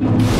you